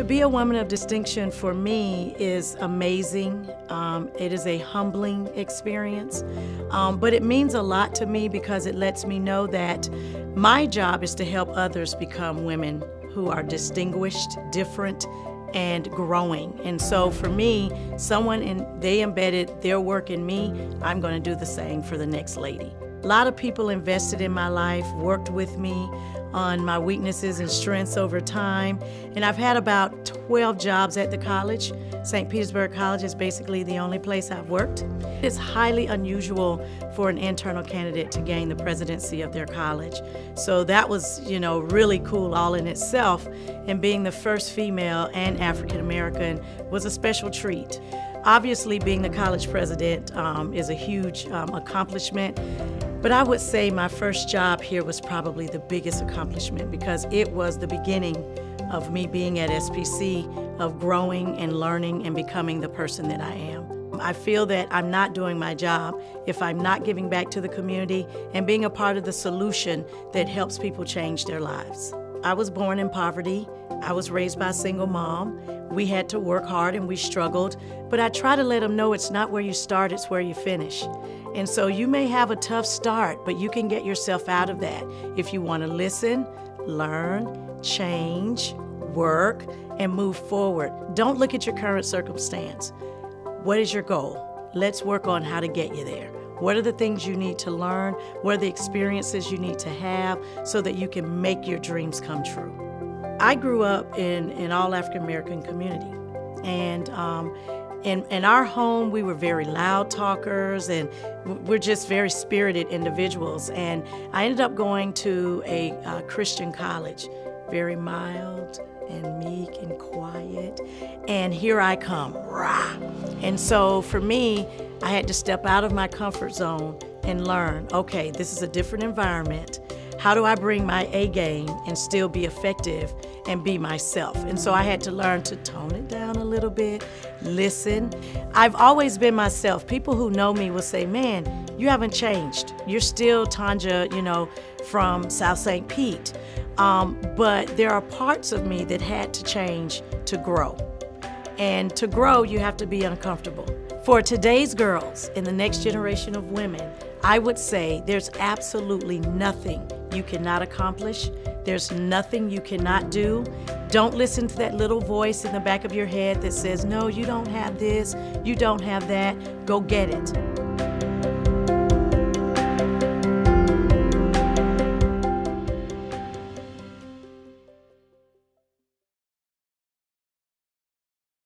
To be a woman of distinction for me is amazing. Um, it is a humbling experience, um, but it means a lot to me because it lets me know that my job is to help others become women who are distinguished, different, and growing. And so for me, someone in they embedded their work in me, I'm going to do the same for the next lady. A lot of people invested in my life, worked with me, on my weaknesses and strengths over time. And I've had about 12 jobs at the college. St. Petersburg College is basically the only place I've worked. It's highly unusual for an internal candidate to gain the presidency of their college. So that was, you know, really cool all in itself. And being the first female and African American was a special treat. Obviously, being the college president um, is a huge um, accomplishment. But I would say my first job here was probably the biggest accomplishment because it was the beginning of me being at SPC, of growing and learning and becoming the person that I am. I feel that I'm not doing my job if I'm not giving back to the community and being a part of the solution that helps people change their lives. I was born in poverty. I was raised by a single mom. We had to work hard and we struggled, but I try to let them know it's not where you start, it's where you finish. And so you may have a tough start, but you can get yourself out of that if you want to listen, learn, change, work, and move forward. Don't look at your current circumstance. What is your goal? Let's work on how to get you there. What are the things you need to learn? What are the experiences you need to have so that you can make your dreams come true? I grew up in an all African American community, and um, in, in our home, we were very loud talkers and we're just very spirited individuals. And I ended up going to a uh, Christian college, very mild and meek and quiet. And here I come, rah. And so for me, I had to step out of my comfort zone and learn okay, this is a different environment. How do I bring my A game and still be effective and be myself? And so I had to learn to tone it down a little bit, listen. I've always been myself. People who know me will say, man, you haven't changed. You're still Tonjua, you know, from South St. Pete. Um, but there are parts of me that had to change to grow. And to grow, you have to be uncomfortable. For today's girls and the next generation of women, I would say there's absolutely nothing you cannot accomplish. There's nothing you cannot do. Don't listen to that little voice in the back of your head that says, no, you don't have this, you don't have that. Go get it.